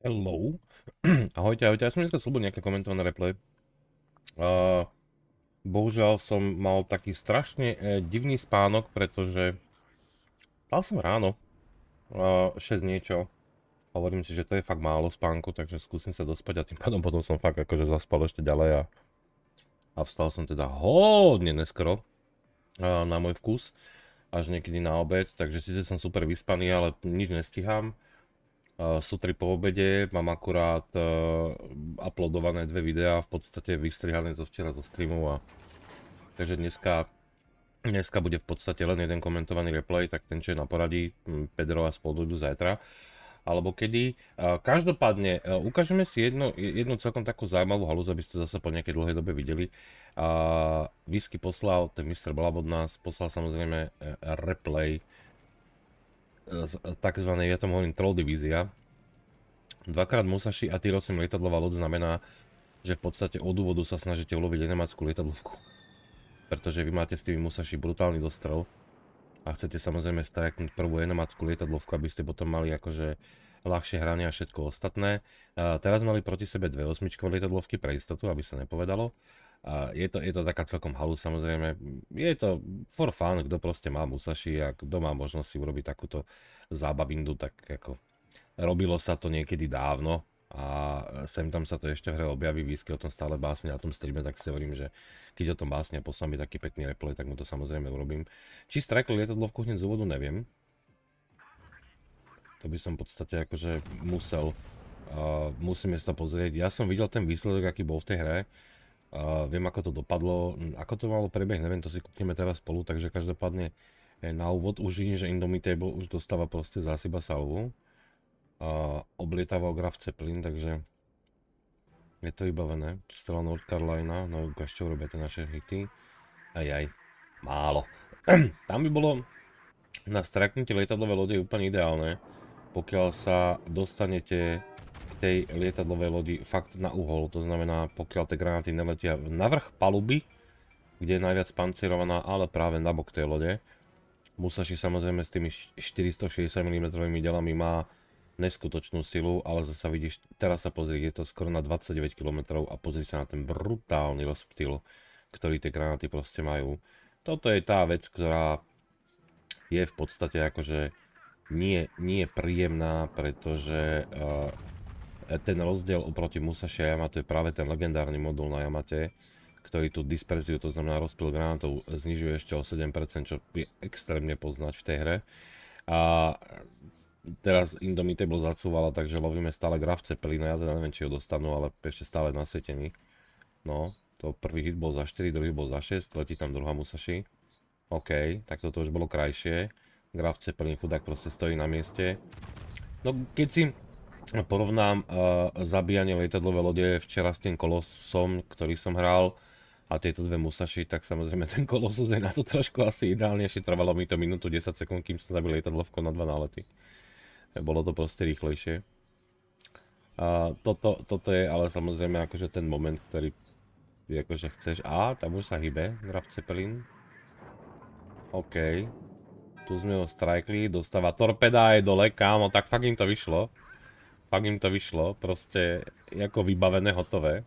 Hello. ahojte, ahojte. Ja som dneska slúbil nejaké komentované replay. Uh, bohužiaľ som mal taký strašne uh, divný spánok, pretože stal som ráno. Uh, 6 niečo. Hovorím si, že to je fakt málo spánku, takže skúsim sa dospať a tým pádom potom som fakt akože zaspal ešte ďalej a, a vstal som teda hodne neskoro uh, na môj vkus až niekedy na obed, takže síce som super vyspaný, ale nič nestihám sú tri po obede, mám akurát uploadované dve videá, v podstate vystrihané zo včera zo streamu a takže dneska, dneska bude v podstate len jeden komentovaný replay, tak ten čo je na poradí, Pedro a spolu idú zajtra alebo kedy. Každopádne, ukážeme si jednu, jednu celkom takú zaujímavú halúz, aby ste zase po nejakej dlhej dobe videli. Whisky poslal, ten Mr. Blab od nás, poslal samozrejme replay takzvanej, ja tomu hovorím Troll divízia. Dvakrát Musashi a Tier 8 lietadlová loď znamená, že v podstate od úvodu sa snažíte uloviť enemackú lietadlovku. Pretože vy máte s tými Musashi brutálny dostrel a chcete samozrejme stajaknúť prvú enemackú lietadlovku, aby ste potom mali akože ľahšie hranie a všetko ostatné. A teraz mali proti sebe dve osmičkové lietadlovky pre istotu, aby sa nepovedalo. A je to, je to taká celkom halu samozrejme. Je to for fun, kto proste má Musashi a kto má možnosť si urobiť takúto zábavindu, tak ako robilo sa to niekedy dávno a sem tam sa to ešte v hre objaví, výsky o tom stále básne na tom streame, tak si hovorím, že keď o tom básne a poslám mi taký pekný replay, tak mu to samozrejme urobím. Či strekli lietadlovku hneď z úvodu, neviem. To by som v podstate akože musel, uh, musíme sa pozrieť. Ja som videl ten výsledok, aký bol v tej hre. Uh, viem, ako to dopadlo. Ako to malo prebeh, neviem, to si kúpneme teraz spolu, takže každopádne eh, na úvod už vidím, že Indomitable už dostáva proste zásiba salvu. Oblietava Graf Zeppelin, takže je to vybavené. Stala North Carolina, no ukáž čo robia tie naše hity. Ajaj, málo. Tam by bolo na straknutie lietadlové lode úplne ideálne, pokiaľ sa dostanete tej lietadlovej lodi fakt na uhol. To znamená, pokiaľ tie granáty neletia na vrch paluby, kde je najviac pancirovaná, ale práve na bok tej lode. Musashi samozrejme s tými 460 mm delami má neskutočnú silu, ale zase vidíš, teraz sa pozri, je to skoro na 29 km a pozri sa na ten brutálny rozptyl, ktorý tie granáty proste majú. Toto je tá vec, ktorá je v podstate akože nie, nie príjemná, pretože uh, ten rozdiel oproti Musashi a Yamato je práve ten legendárny modul na Yamate, ktorý tu disperziu, to znamená rozpil granátov, znižuje ešte o 7%, čo je extrémne poznať v tej hre. A teraz Indomitable zacúvala, takže lovíme stále Graf Cepelina, ja teda neviem, či ho dostanú, ale ešte stále nasvietený. No, to prvý hit bol za 4, druhý bol za 6, letí tam druhá Musashi. OK, tak toto už bolo krajšie. Graf Cepelin chudák proste stojí na mieste. No, keď si porovnám uh, zabíjanie lietadlové lode včera s tým kolosom, ktorý som hral a tieto dve Musashi, tak samozrejme ten kolosus je na to trošku asi ideálnejšie. Trvalo mi to minútu 10 sekúnd, kým som zabil lietadlovko na dva nálety. Bolo to proste rýchlejšie. A toto, toto je ale samozrejme akože ten moment, ktorý akože chceš. A, tam už sa hýbe, Graf Zeppelin. OK. Tu sme ho strajkli, dostáva torpeda aj dole, kámo, tak fakt im to vyšlo. Fakt im to vyšlo, proste ako vybavené, hotové.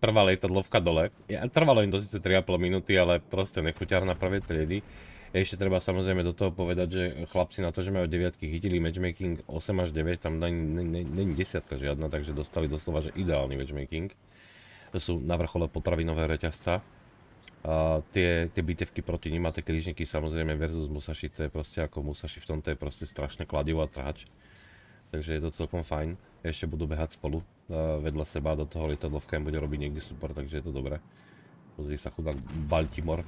Prvá lietadlovka dole. Ja, trvalo im to síce 3,5 minúty, ale proste nechuťar na prvej triedy. Ešte treba samozrejme do toho povedať, že chlapci na to, že majú deviatky, chytili matchmaking 8 až 9, tam není desiatka žiadna, takže dostali doslova, že ideálny matchmaking. To sú na vrchole potravinové reťazca. A tie, tie bitevky proti nim a tie krížniky samozrejme versus Musashi, to je proste ako Musashi v tomto je proste strašne kladivo a trhač takže je to celkom fajn. Ešte budú behať spolu uh, vedľa seba, do toho lietadlovka im bude robiť niekde super, takže je to dobré. Pozri sa chudák Baltimore.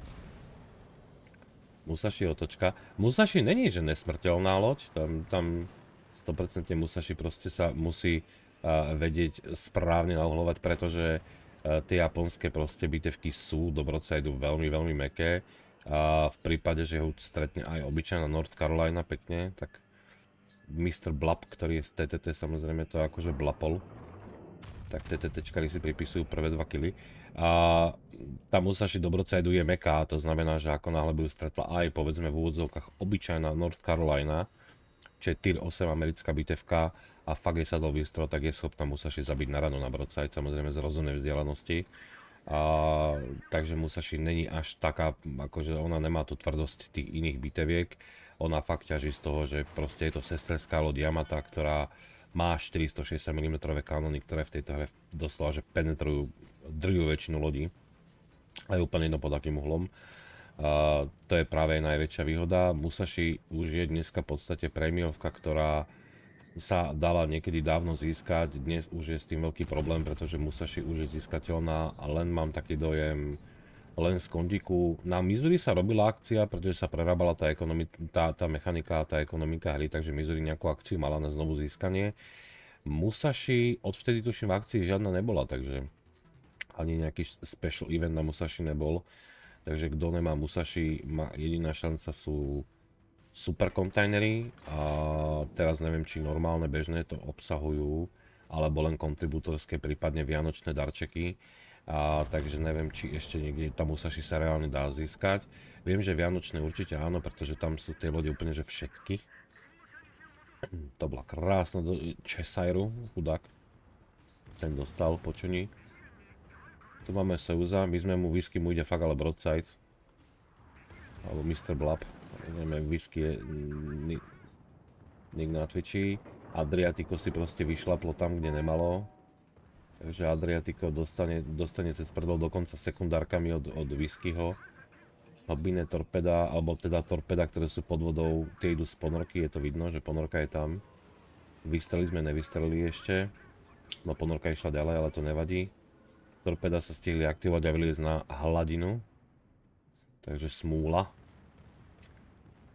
Musashi otočka. Musashi není, že nesmrteľná loď, tam, tam 100% Musashi proste sa musí uh, vedieť správne nauhlovať, pretože uh, tie japonské proste bitevky sú dobroca idú veľmi, veľmi meké. A v prípade, že ho stretne aj obyčajná North Carolina pekne, tak Mr. Blap, ktorý je z TTT, samozrejme to akože blapol. Tak TTTčkari si pripisujú prvé 2 kily. A tá Musashi Dobrocajdu je meká, to znamená, že ako náhle ju stretla aj povedzme v úvodzovkách obyčajná North Carolina, čo je Tier 8 americká bitevka a fakt je sa do výstro, tak je schopná Musashi zabiť na rano na broadside, samozrejme z rozumnej vzdialenosti. A, takže Musashi není až taká, akože ona nemá tú tvrdosť tých iných biteviek. Ona fakt ťaží z toho, že proste je to sesterská loď Yamata, ktorá má 460 mm kanóny, ktoré v tejto hre doslova že penetrujú drvú väčšinu lodí. A je úplne jedno pod akým uhlom. Uh, to je práve najväčšia výhoda. Musashi už je dneska v podstate prémiovka, ktorá sa dala niekedy dávno získať. Dnes už je s tým veľký problém, pretože Musashi už je získateľná a len mám taký dojem, len z kondiku. Na Missouri sa robila akcia, pretože sa prerábala tá, tá, tá mechanika a tá ekonomika hry, takže Missouri nejakú akciu mala na znovu získanie. Musashi odvtedy tuším v akcii žiadna nebola, takže ani nejaký special event na Musashi nebol. Takže kto nemá Musashi, má, jediná šanca sú super kontajnery a teraz neviem, či normálne bežné to obsahujú, alebo len kontributorské, prípadne vianočné darčeky. A, takže neviem, či ešte niekde tá Musashi sa reálne dá získať. Viem, že vianočné určite áno, pretože tam sú tie lode úplne že všetky. To bola krásna do Česajru, chudák. Ten dostal počuní. Tu máme Seuza, my sme mu whisky, mu ide fakt ale broadside. Alebo Mr. Blab. Neviem, whisky je Nick na Twitchi. Adriatico si proste vyšlaplo tam, kde nemalo. Takže Adriatico dostane, dostane cez prdol dokonca sekundárkami od, od whiskyho. Hlbinné torpeda, alebo teda torpeda, ktoré sú pod vodou, tie idú z ponorky, je to vidno, že ponorka je tam. Vystreli sme, nevystrelili ešte. No ponorka išla ďalej, ale to nevadí torpeda sa stihli aktivovať a vyliezť na hladinu. Takže smúla.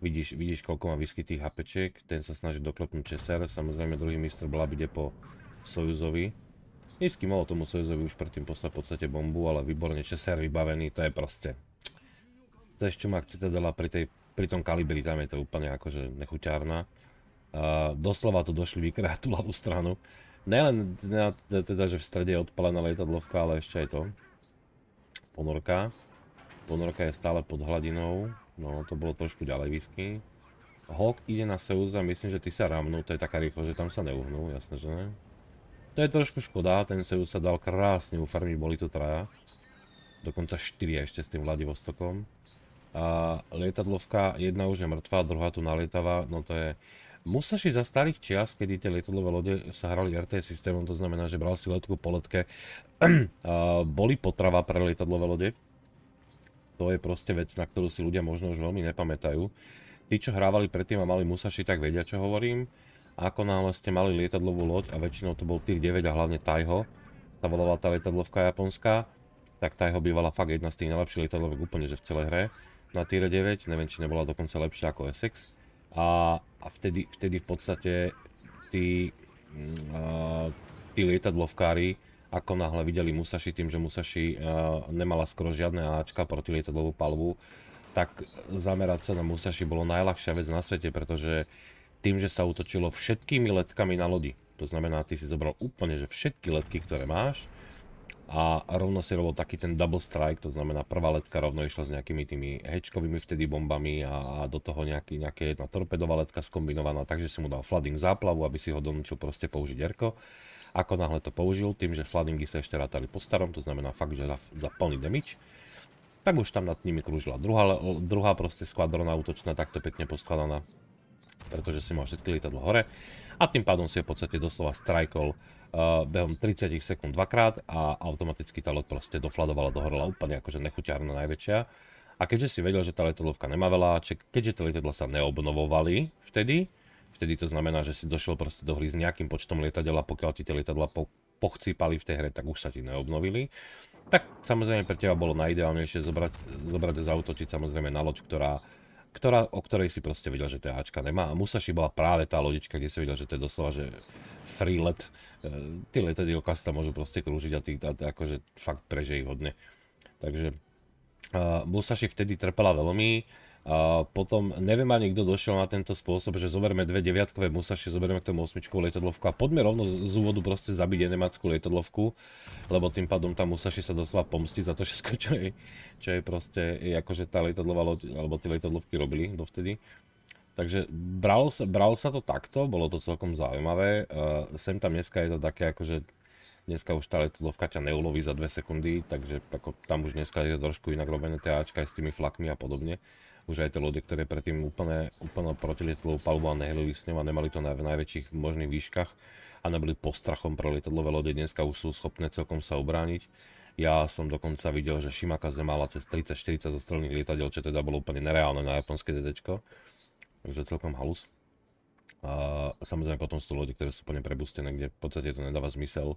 Vidíš, vidíš koľko má vyskytých HPčiek, ten sa snaží doklepnúť Česer, samozrejme druhý mistr Blab ide po Sojuzovi. Nízky mohol tomu Sojuzovi už predtým poslať v podstate bombu, ale výborne Česer vybavený, to je proste... Chceš čo má Citadela pri, tej, pri tom kalibri, tam je to úplne akože nechuťárna. Uh, doslova tu došli vykrát tú ľavú stranu. Nelen teda, že v strede je odpalená lietadlovka, ale ešte aj to. Ponorka. Ponorka je stále pod hladinou. No, to bolo trošku ďalej whisky. Hawk ide na Seuza, myslím, že ty sa ramnú, to je taká rýchlo, že tam sa neuhnú, jasné, že ne? To je trošku škoda, ten Seuz sa dal krásne ufarmiť, boli to traja. Dokonca 4 ešte s tým Vladivostokom. A lietadlovka, jedna už je mŕtva, druhá tu nalietava, no to je Musashi za starých čias, kedy tie lietadlové lode sa hrali RTS systémom, to znamená, že bral si letku po letke, boli potrava pre lietadlové lode. To je proste vec, na ktorú si ľudia možno už veľmi nepamätajú. Tí, čo hrávali predtým a mali Musashi, tak vedia, čo hovorím. Ako náhle ste mali lietadlovú loď, a väčšinou to bol Tier 9 a hlavne Taiho, sa volala tá lietadlovka japonská, tak Taiho bývala fakt jedna z tých najlepších lietadlovek úplne, že v celej hre. Na Tier 9, neviem, či nebola dokonca lepšia ako Essex a, a vtedy, vtedy v podstate tí, uh, tí lietadlovkári ako náhle videli Musashi tým, že Musashi uh, nemala skoro žiadne Ačka proti lietadlovú palbu, tak zamerať sa na Musashi bolo najľahšia vec na svete, pretože tým, že sa utočilo všetkými letkami na lodi, to znamená, ty si zobral úplne, že všetky letky, ktoré máš, a rovno si robil taký ten double strike, to znamená prvá letka rovno išla s nejakými tými hečkovými vtedy bombami a, do toho nejaký, nejaká jedna torpedová letka skombinovaná, takže si mu dal flooding záplavu, aby si ho donúčil proste použiť Erko. Ako náhle to použil, tým, že floodingy sa ešte rátali po starom, to znamená fakt, že za, za plný damage, tak už tam nad nimi krúžila druhá, druhá proste skvadrona útočná, takto pekne poskladaná, pretože si mal všetky lietadlo hore a tým pádom si ho v podstate doslova strajkol behom 30 sekúnd dvakrát a automaticky tá loď proste dofladovala, dohorela úplne akože nechuťárna najväčšia. A keďže si vedel, že tá letadlovka nemá veľa, keďže tie lietadla sa neobnovovali vtedy, vtedy to znamená, že si došiel proste do hry s nejakým počtom lietadiel a pokiaľ ti tie lietadla po, pochcípali v tej hre, tak už sa ti neobnovili. Tak samozrejme pre teba bolo najideálnejšie zobrať, zobrať zautočiť samozrejme na loď, ktorá ktorá, o ktorej si proste videl, že THčka nemá. A Musashi bola práve tá lodička, kde si videl, že to je doslova, že free let. E, tie letadielka sa tam môžu proste krúžiť a tí a, akože fakt prežije hodne. Takže uh, Musashi vtedy trpela veľmi. Potom neviem ani kto došiel na tento spôsob, že zoberme dve deviatkové Musashi, zoberieme k tomu osmičkovú lietadlovku a poďme rovno z úvodu proste zabiť enemackú lietadlovku, lebo tým pádom tá Musashi sa doslova pomstí za to všetko, čo jej, čo jej proste je akože tá lietadlová loď, alebo tie lietadlovky robili dovtedy. Takže bral sa, bral sa to takto, bolo to celkom zaujímavé. Uh, sem tam dneska je to také akože dneska už tá letadlovka ťa neuloví za 2 sekundy, takže ako, tam už dneska je trošku inak robené tie Ačka aj s tými flakmi a podobne. Už aj tie lode, ktoré predtým úplne, úplne protilietadlovú palubu a nehelili s ňou a nemali to na, v najväčších možných výškach a neboli postrachom pre lietadlové lode, dneska už sú schopné celkom sa obrániť. Ja som dokonca videl, že Shimakaze mala cez 30-40 zostrelných lietadiel, čo teda bolo úplne nereálne na japonské DD takže celkom halus. A samozrejme potom sú to lode, ktoré sú plne prebustené, kde v podstate to nedáva zmysel,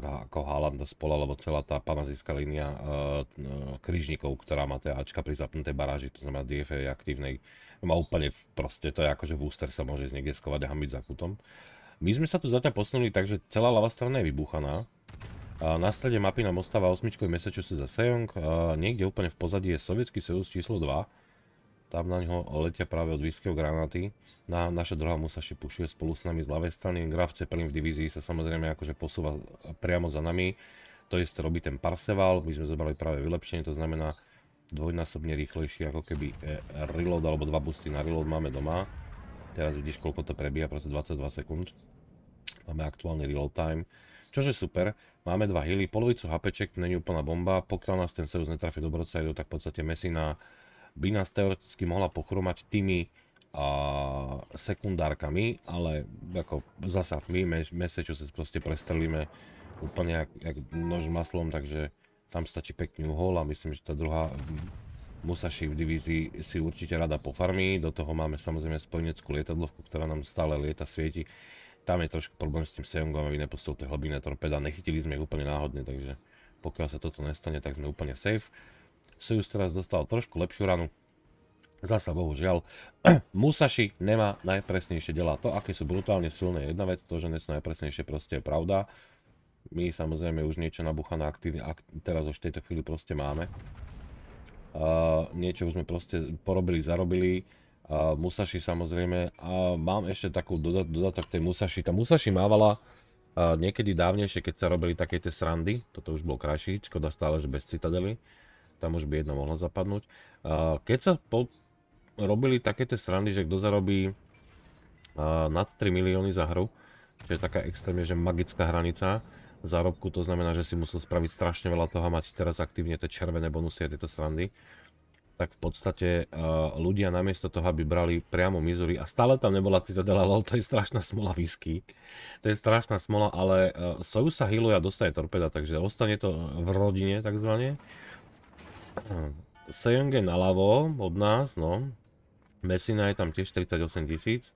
ako Haaland spola, lebo celá tá panazijská línia uh, krížnikov, ktorá má tie Ačka pri zapnutej baráži, to znamená DFA aktívnej, má úplne proste, to je ako, že v úster sa môže ísť niekde skovať a hambiť za kutom. My sme sa tu zatiaľ posunuli tak, že celá ľavá strana je vybuchaná. A na strede mapy nám ostáva osmičkový Massachusetts za Sejong. Niekde úplne v pozadí je Sovietský sojuz číslo 2 tam na ňo letia práve od výskeho granáty. Na, naša druhá Musashi pušuje spolu s nami z ľavej strany. Graf Zeppelin v divízii sa samozrejme akože posúva priamo za nami. To isté robí ten Parseval, my sme zobrali práve vylepšenie, to znamená dvojnásobne rýchlejší ako keby e, reload alebo dva busty na reload máme doma. Teraz vidíš koľko to prebíja, proste 22 sekúnd. Máme aktuálny reload time. Čože super, máme dva hily, polovicu HPček, není úplná bomba, pokiaľ nás ten Seus netrafí do broadside, tak v podstate Messina by nás teoreticky mohla pochromať tými a sekundárkami, ale ako zasa my Massachusetts proste prestrelíme úplne jak, jak nož maslom, takže tam stačí pekný uhol a myslím, že tá druhá Musashi v divízii si určite rada pofarmí. Do toho máme samozrejme spojeneckú lietadlovku, ktorá nám stále lieta, svieti. Tam je trošku problém s tým Seongom, aby nepustil tie hlbinné torpeda. Nechytili sme ich úplne náhodne, takže pokiaľ sa toto nestane, tak sme úplne safe. Sojus teraz dostal trošku lepšiu ranu. Zasa bohužiaľ. Musashi nemá najpresnejšie delá. To, aké sú brutálne silné, je jedna vec. To, že nie sú najpresnejšie, proste je pravda. My samozrejme už niečo nabuchané aktívne, ak teraz už v tejto chvíli proste máme. Uh, niečo už sme proste porobili, zarobili. Uh, Musashi samozrejme. A mám ešte takú dodat dodatok tej Musashi. Tá Musashi mávala uh, niekedy dávnejšie, keď sa robili také tie srandy. Toto už bol krajší, škoda stále, že bez citadely tam už by jedna mohla zapadnúť. Keď sa po, robili také tie strany, že kto zarobí nad 3 milióny za hru, čo je taká extrémne, že magická hranica zárobku, to znamená, že si musel spraviť strašne veľa toho a mať teraz aktívne tie červené bonusy a tieto strandy, tak v podstate ľudia namiesto toho, aby brali priamo Missouri a stále tam nebola Citadela, lol, to je strašná smola whisky. To je strašná smola, ale Soyuz sa healuje a dostane torpeda, takže ostane to v rodine takzvané. Sejong je naľavo od nás, no. Messina je tam tiež 38 tisíc.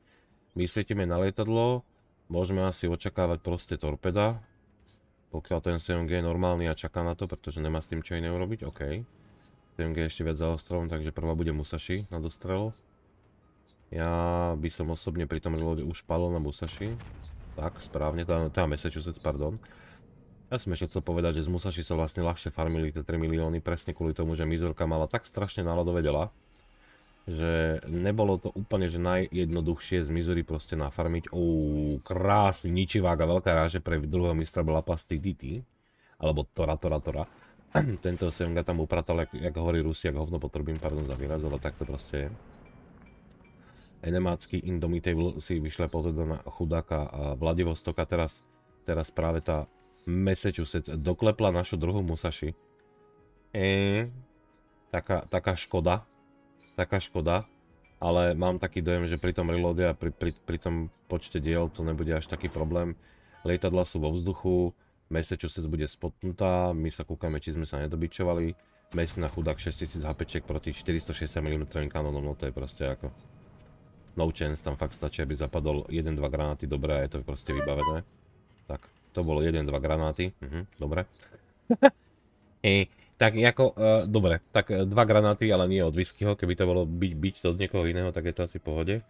My svietime na lietadlo. Môžeme asi očakávať proste torpeda. Pokiaľ ten Sejong je normálny a čaká na to, pretože nemá s tým čo iné urobiť, OK. Sejong je ešte viac za ostrovom, takže prvá bude Musashi na dostrel. Ja by som osobne pri tom reloade už padol na Musashi. Tak, správne, teda, teda Massachusetts, pardon. Ja som ešte chcel povedať, že z Musashi sa vlastne ľahšie farmili tie 3 milióny presne kvôli tomu, že Mizorka mala tak strašne náladové dela, že nebolo to úplne že najjednoduchšie z Mizury proste nafarmiť. Uuu, krásny ničivák a veľká ráže pre druhého mistra bola pasty DT, alebo Tora Tora Tora. Tento Senga tam upratal, jak, jak hovorí Rusi, jak hovno potrbím, pardon za výraz, ale tak to proste je. Enemácky Indomitable si vyšlepol teda na chudáka Vladivostoka, teraz, teraz práve tá Massachusetts doklepla našu druhú Musashi. E, taká, taká škoda. Taká škoda. Ale mám taký dojem, že pri tom reloade a pri, pri, pri tom počte diel to nebude až taký problém. Lietadla sú vo vzduchu, Massachusetts bude spotnutá, my sa kúkame, či sme sa nedobičovali. Messi na chudák 6000 HP proti 460 mm kanónom, no to je proste ako... No chance, tam fakt stačí, aby zapadol 1-2 granáty dobre a je to proste vybavené. To bolo 1-2 granáty. Mhm, dobre. e, tak ako, uh, dobre, tak uh, dva granáty, ale nie od whiskyho. Keby to bolo byť, byť to od niekoho iného, tak je to asi pohode.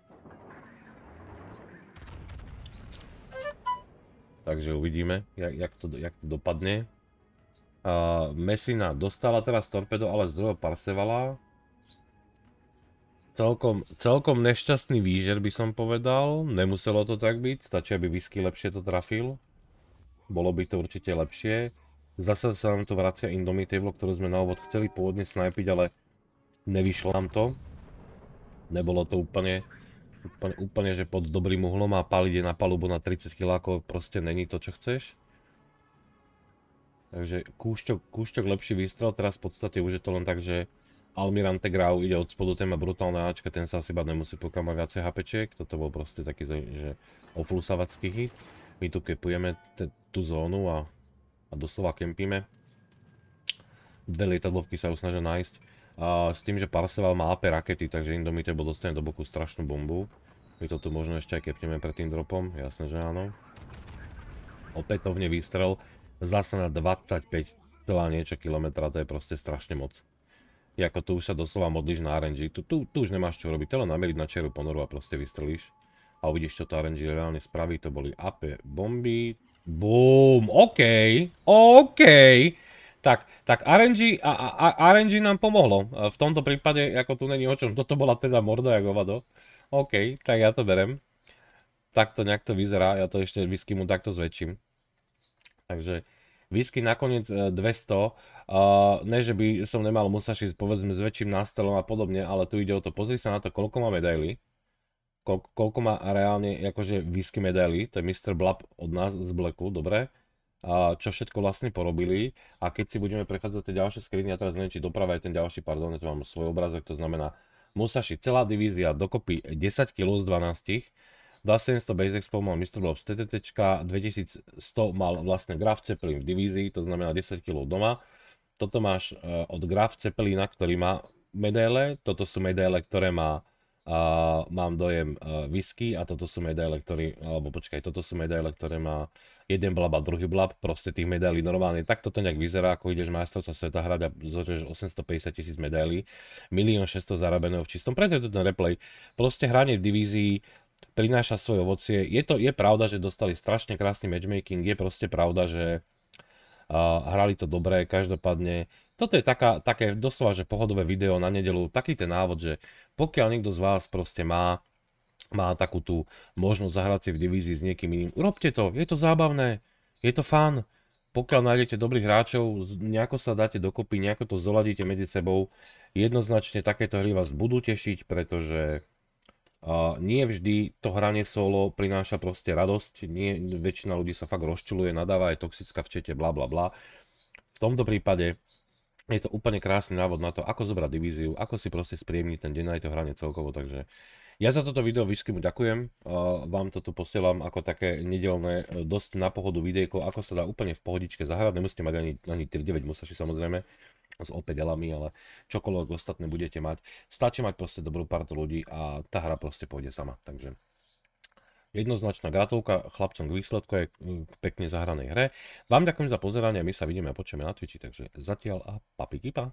Takže uvidíme, jak, jak, to, jak to dopadne. Uh, Messina dostala teraz torpedo, ale z druhého Parsevala. Celkom, celkom nešťastný výžer by som povedal. Nemuselo to tak byť, stačí, aby whisky lepšie to trafil. Bolo by to určite lepšie. Zase sa nám to vracia Indomitable, ktorú sme na úvod chceli pôvodne snajpiť, ale nevyšlo nám to. Nebolo to úplne Úplne, úplne, že pod dobrým uhlom a paliť je na palubu na 30 kg proste není to, čo chceš. Takže kúšťok, kúšťok lepší výstrel, teraz v podstate už je to len tak, že Almirante Grau ide od spodu, ten má brutálne Ačka, ten sa asi bať nemusí pokiaľ má viacej HPčiek, toto bol proste taký, že oflusavacký hit. My tu kepujeme tú zónu a, a doslova kempíme. Dve lietadlovky sa už snažia nájsť. A s tým, že Parseval má AP rakety, takže Indomitable dostane do boku strašnú bombu. My to tu možno ešte aj kepneme pred tým dropom, jasné, že áno. Opätovne výstrel, zase na 25 celá niečo kilometra, to je proste strašne moc. Jako tu už sa doslova modlíš na RNG, tu, tu, tu už nemáš čo robiť, to len nameriť na čeru ponoru a proste vystrelíš. A uvidíš, čo to RNG reálne spraví, to boli AP bomby. Boom, OK, OK. Tak, tak RNG, a, a, RNG nám pomohlo. V tomto prípade, ako tu není o čom, toto bola teda morda jak ovado. OK, tak ja to berem. Takto nejak to vyzerá, ja to ešte whisky mu takto zväčším. Takže whisky nakoniec 200. Uh, ne, že by som nemal Musashi povedzme s väčším nástelom a podobne, ale tu ide o to, pozri sa na to, koľko má medaily. Koľko, koľko má reálne akože whisky medaily, to je Mr. Blab od nás z Blacku, dobre čo všetko vlastne porobili a keď si budeme prechádzať tie ďalšie skriny, ja teraz neviem, či doprava je ten ďalší, pardon, ja tu mám svoj obrazok, to znamená Musashi, celá divízia dokopy 10 kg z 12, 2700 Base Expo mal Mr. Blobs TTT, 2100 mal vlastne Graf Zeppelin v divízii, to znamená 10 kg doma. Toto máš uh, od Graf Zeppelina, ktorý má medaile, toto sú medaile, ktoré má a mám dojem uh, whisky a toto sú medaile, ktoré, alebo počkaj, toto sú medaile, ktoré má jeden blab a druhý blab, proste tých medailí normálne, tak toto nejak vyzerá, ako ideš majstrovca sveta hrať a zložíš 850 tisíc medailí, 1 600 zarabeného v čistom, preto je to ten replay, proste hranie v divízii prináša svoje ovocie, je to, je pravda, že dostali strašne krásny matchmaking, je proste pravda, že a hrali to dobre, každopádne. Toto je taká, také doslova, že pohodové video na nedelu, taký ten návod, že pokiaľ niekto z vás proste má, má takú tú možnosť zahrať si v divízii s niekým iným, urobte to, je to zábavné, je to fun. Pokiaľ nájdete dobrých hráčov, nejako sa dáte dokopy, nejako to zoladíte medzi sebou, jednoznačne takéto hry vás budú tešiť, pretože Uh, nie vždy to hranie solo prináša proste radosť, nie, väčšina ľudí sa fakt rozčuluje, nadáva, je toxická v čete, bla bla bla. V tomto prípade je to úplne krásny návod na to, ako zobrať divíziu, ako si proste spriemniť ten deň aj to hranie celkovo, takže ja za toto video Výskymu ďakujem, uh, vám to tu posielam ako také nedelné, e, dosť na pohodu videjko, ako sa dá úplne v pohodičke zahrať, nemusíte mať ani, ani 3-9 musaši samozrejme, s opäť elami, ale čokoľvek ostatné budete mať. Stačí mať proste dobrú partu ľudí a tá hra proste pôjde sama. Takže jednoznačná gratulka chlapcom k výsledku aj k pekne zahranej hre. Vám ďakujem za pozeranie, my sa vidíme a počujeme na Twitchi, takže zatiaľ a papi kipa.